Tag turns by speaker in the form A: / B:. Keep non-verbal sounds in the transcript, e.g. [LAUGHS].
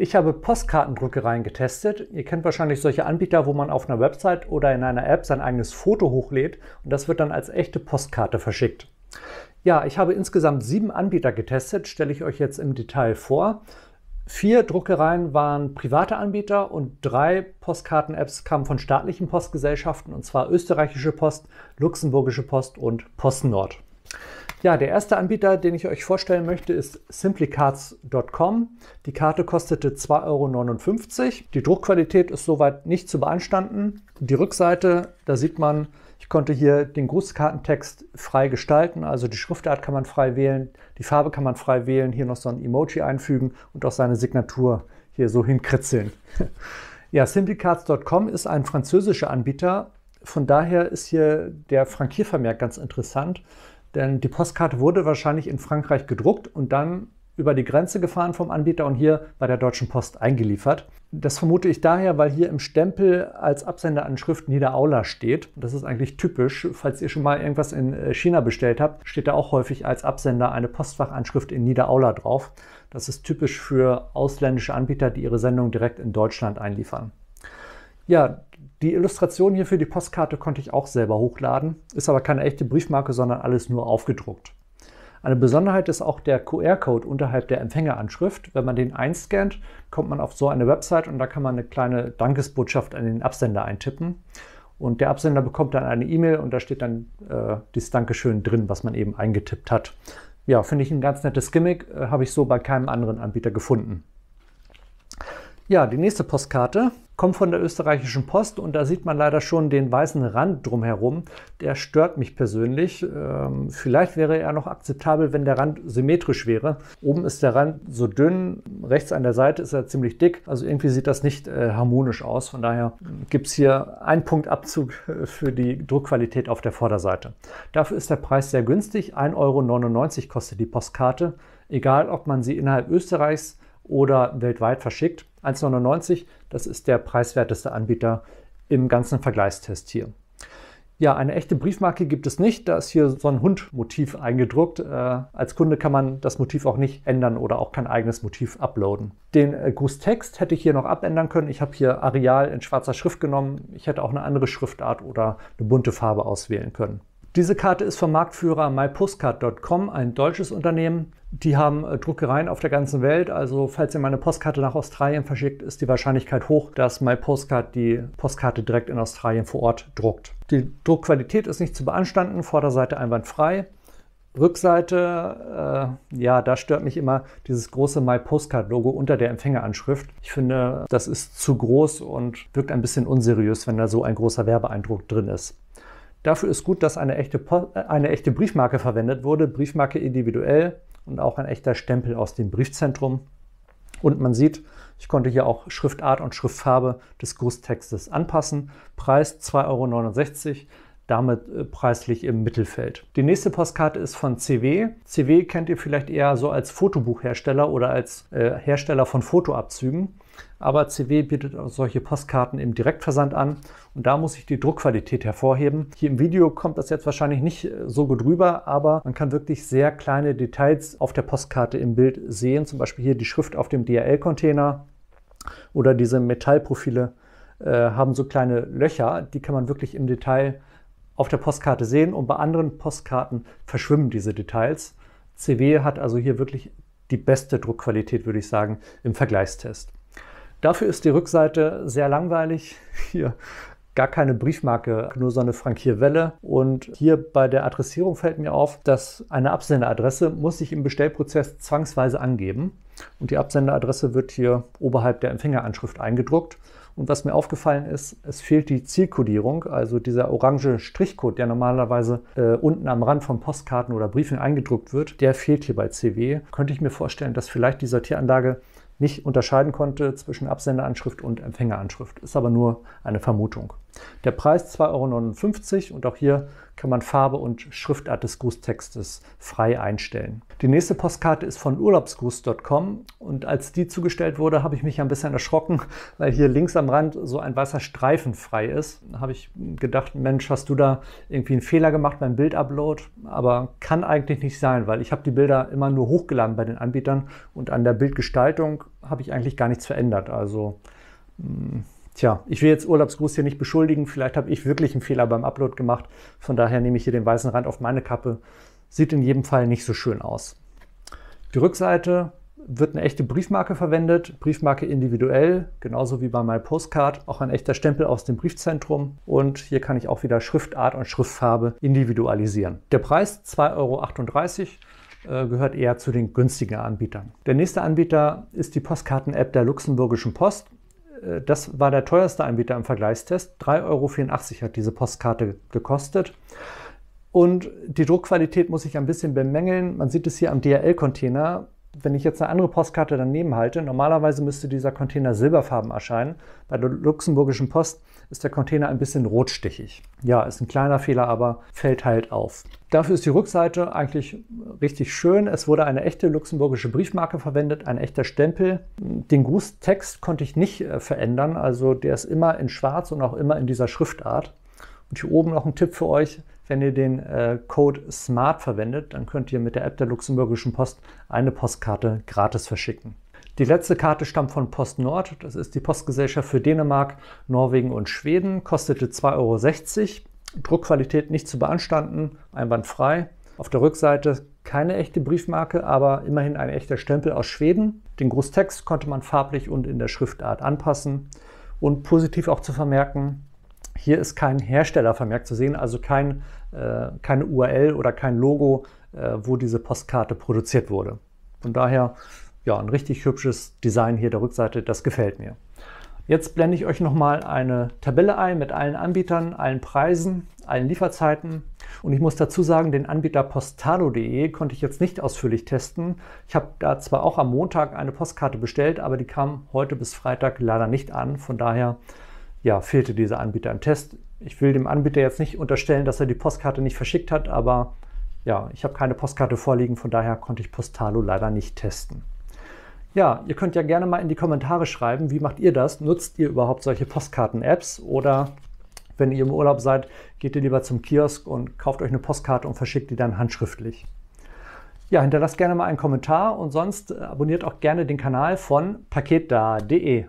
A: Ich habe Postkartendruckereien getestet. Ihr kennt wahrscheinlich solche Anbieter, wo man auf einer Website oder in einer App sein eigenes Foto hochlädt und das wird dann als echte Postkarte verschickt. Ja, ich habe insgesamt sieben Anbieter getestet, stelle ich euch jetzt im Detail vor. Vier Druckereien waren private Anbieter und drei Postkarten-Apps kamen von staatlichen Postgesellschaften, und zwar österreichische Post, luxemburgische Post und PostNord. Ja, der erste Anbieter, den ich euch vorstellen möchte, ist simplycards.com. Die Karte kostete 2,59 Euro. Die Druckqualität ist soweit nicht zu beanstanden. Die Rückseite, da sieht man, ich konnte hier den Grußkartentext frei gestalten, also die Schriftart kann man frei wählen, die Farbe kann man frei wählen, hier noch so ein Emoji einfügen und auch seine Signatur hier so hinkritzeln. [LAUGHS] ja, simplycards.com ist ein französischer Anbieter. Von daher ist hier der Frankiervermerk ganz interessant. Denn die Postkarte wurde wahrscheinlich in Frankreich gedruckt und dann über die Grenze gefahren vom Anbieter und hier bei der Deutschen Post eingeliefert. Das vermute ich daher, weil hier im Stempel als Absenderanschrift Niederaula steht. Das ist eigentlich typisch. Falls ihr schon mal irgendwas in äh, China bestellt habt, steht da auch häufig als Absender eine Postfachanschrift in Niederaula drauf. Das ist typisch für ausländische Anbieter, die ihre Sendung direkt in Deutschland einliefern. Ja, die Illustration hier für die Postkarte konnte ich auch selber hochladen, ist aber keine echte Briefmarke, sondern alles nur aufgedruckt. Eine Besonderheit ist auch der QR-Code unterhalb der Empfängeranschrift. Wenn man den einscannt, kommt man auf so eine Website und da kann man eine kleine Dankesbotschaft an den Absender eintippen. Und der Absender bekommt dann eine E-Mail und da steht dann äh, dieses Dankeschön drin, was man eben eingetippt hat. Ja, finde ich ein ganz nettes Gimmick, äh, habe ich so bei keinem anderen Anbieter gefunden. Ja, die nächste Postkarte kommt von der österreichischen Post und da sieht man leider schon den weißen Rand drumherum. Der stört mich persönlich. Ähm, vielleicht wäre er noch akzeptabel, wenn der Rand symmetrisch wäre. Oben ist der Rand so dünn, rechts an der Seite ist er ziemlich dick. Also irgendwie sieht das nicht äh, harmonisch aus. Von daher gibt es hier einen Punkt Abzug äh, für die Druckqualität auf der Vorderseite. Dafür ist der Preis sehr günstig. 1,99 Euro kostet die Postkarte. Egal, ob man sie innerhalb Österreichs oder weltweit verschickt. 1,99, das ist der preiswerteste Anbieter im ganzen Vergleichstest hier. Ja, eine echte Briefmarke gibt es nicht. Da ist hier so ein Hundmotiv eingedruckt. Äh, als Kunde kann man das Motiv auch nicht ändern oder auch kein eigenes Motiv uploaden. Den äh, Grußtext hätte ich hier noch abändern können. Ich habe hier Areal in schwarzer Schrift genommen. Ich hätte auch eine andere Schriftart oder eine bunte Farbe auswählen können. Diese Karte ist vom Marktführer mypostcard.com, ein deutsches Unternehmen. Die haben äh, Druckereien auf der ganzen Welt. Also falls ihr meine Postkarte nach Australien verschickt, ist die Wahrscheinlichkeit hoch, dass MyPostcard die Postkarte direkt in Australien vor Ort druckt. Die Druckqualität ist nicht zu beanstanden, Vorderseite einwandfrei. Rückseite, äh, ja, da stört mich immer dieses große MyPostcard-Logo unter der Empfängeranschrift. Ich finde, das ist zu groß und wirkt ein bisschen unseriös, wenn da so ein großer Werbeeindruck drin ist. Dafür ist gut, dass eine echte, äh, eine echte Briefmarke verwendet wurde, Briefmarke individuell und auch ein echter Stempel aus dem Briefzentrum. Und man sieht, ich konnte hier auch Schriftart und Schriftfarbe des Grußtextes anpassen. Preis 2,69 Euro, damit äh, preislich im Mittelfeld. Die nächste Postkarte ist von CW. CW kennt ihr vielleicht eher so als Fotobuchhersteller oder als äh, Hersteller von Fotoabzügen aber CW bietet auch solche Postkarten im Direktversand an und da muss ich die Druckqualität hervorheben. Hier im Video kommt das jetzt wahrscheinlich nicht äh, so gut rüber, aber man kann wirklich sehr kleine Details auf der Postkarte im Bild sehen, zum Beispiel hier die Schrift auf dem DHL-Container oder diese Metallprofile äh, haben so kleine Löcher, die kann man wirklich im Detail auf der Postkarte sehen und bei anderen Postkarten verschwimmen diese Details. CW hat also hier wirklich die beste Druckqualität, würde ich sagen, im Vergleichstest. Dafür ist die Rückseite sehr langweilig. Hier gar keine Briefmarke, nur so eine Frankierwelle. Und hier bei der Adressierung fällt mir auf, dass eine Absenderadresse muss sich im Bestellprozess zwangsweise angeben. Und die Absenderadresse wird hier oberhalb der Empfängeranschrift eingedruckt. Und was mir aufgefallen ist, es fehlt die Zielkodierung, also dieser orange Strichcode, der normalerweise äh, unten am Rand von Postkarten oder Briefen eingedruckt wird, der fehlt hier bei CW. Könnte ich mir vorstellen, dass vielleicht die Sortieranlage nicht unterscheiden konnte zwischen Absenderanschrift und Empfängeranschrift. Ist aber nur eine Vermutung. Der Preis 2,59 Euro und auch hier kann man Farbe und Schriftart des Grußtextes frei einstellen. Die nächste Postkarte ist von urlaubsgruß.com und als die zugestellt wurde, habe ich mich ein bisschen erschrocken, weil hier links am Rand so ein weißer Streifen frei ist. Da habe ich gedacht, Mensch, hast du da irgendwie einen Fehler gemacht beim Bildupload? Aber kann eigentlich nicht sein, weil ich habe die Bilder immer nur hochgeladen bei den Anbietern und an der Bildgestaltung habe ich eigentlich gar nichts verändert. Also hm, Tja, ich will jetzt Urlaubsgruß hier nicht beschuldigen. Vielleicht habe ich wirklich einen Fehler beim Upload gemacht. Von daher nehme ich hier den weißen Rand auf meine Kappe. Sieht in jedem Fall nicht so schön aus. Die Rückseite wird eine echte Briefmarke verwendet, Briefmarke individuell, genauso wie bei MyPostcard, auch ein echter Stempel aus dem Briefzentrum und hier kann ich auch wieder Schriftart und Schriftfarbe individualisieren. Der Preis 2,38 Euro äh, gehört eher zu den günstigen Anbietern. Der nächste Anbieter ist die Postkarten-App der Luxemburgischen Post. Äh, das war der teuerste Anbieter im Vergleichstest. 3,84 Euro hat diese Postkarte gekostet. Und die Druckqualität muss ich ein bisschen bemängeln. Man sieht es hier am DHL-Container wenn ich jetzt eine andere Postkarte daneben halte, normalerweise müsste dieser Container silberfarben erscheinen. Bei der luxemburgischen Post ist der Container ein bisschen rotstichig. Ja, ist ein kleiner Fehler, aber fällt halt auf. Dafür ist die Rückseite eigentlich richtig schön. Es wurde eine echte luxemburgische Briefmarke verwendet, ein echter Stempel. Den Grußtext konnte ich nicht äh, verändern, also der ist immer in schwarz und auch immer in dieser Schriftart. Und hier oben noch ein Tipp für euch. Wenn ihr den äh, Code SMART verwendet, dann könnt ihr mit der App der Luxemburgischen Post eine Postkarte gratis verschicken. Die letzte Karte stammt von Post Nord. Das ist die Postgesellschaft für Dänemark, Norwegen und Schweden. Kostete 2,60 Euro. Druckqualität nicht zu beanstanden, einwandfrei. Auf der Rückseite keine echte Briefmarke, aber immerhin ein echter Stempel aus Schweden. Den Großtext konnte man farblich und in der Schriftart anpassen. Und positiv auch zu vermerken, hier ist kein Herstellervermerk zu sehen, also kein, keine URL oder kein Logo, äh, wo diese Postkarte produziert wurde. Von daher, ja, ein richtig hübsches Design hier der Rückseite, das gefällt mir. Jetzt blende ich euch nochmal eine Tabelle ein mit allen Anbietern, allen Preisen, allen Lieferzeiten. Und ich muss dazu sagen, den Anbieter postalo.de konnte ich jetzt nicht ausführlich testen. Ich habe da zwar auch am Montag eine Postkarte bestellt, aber die kam heute bis Freitag leider nicht an. Von daher ja, fehlte dieser Anbieter im Test. Ich will dem Anbieter jetzt nicht unterstellen, dass er die Postkarte nicht verschickt hat, aber ja, ich habe keine Postkarte vorliegen, von daher konnte ich Postalo leider nicht testen. Ja, ihr könnt ja gerne mal in die Kommentare schreiben, wie macht ihr das? Nutzt ihr überhaupt solche Postkarten-Apps oder wenn ihr im Urlaub seid, geht ihr lieber zum Kiosk und kauft euch eine Postkarte und verschickt die dann handschriftlich. Ja, hinterlasst gerne mal einen Kommentar und sonst abonniert auch gerne den Kanal von paketda.de.